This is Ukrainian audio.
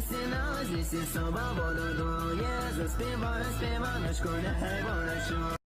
Я лісі на лісі, соба воду дує, заспіваю співаночку, нехай вона.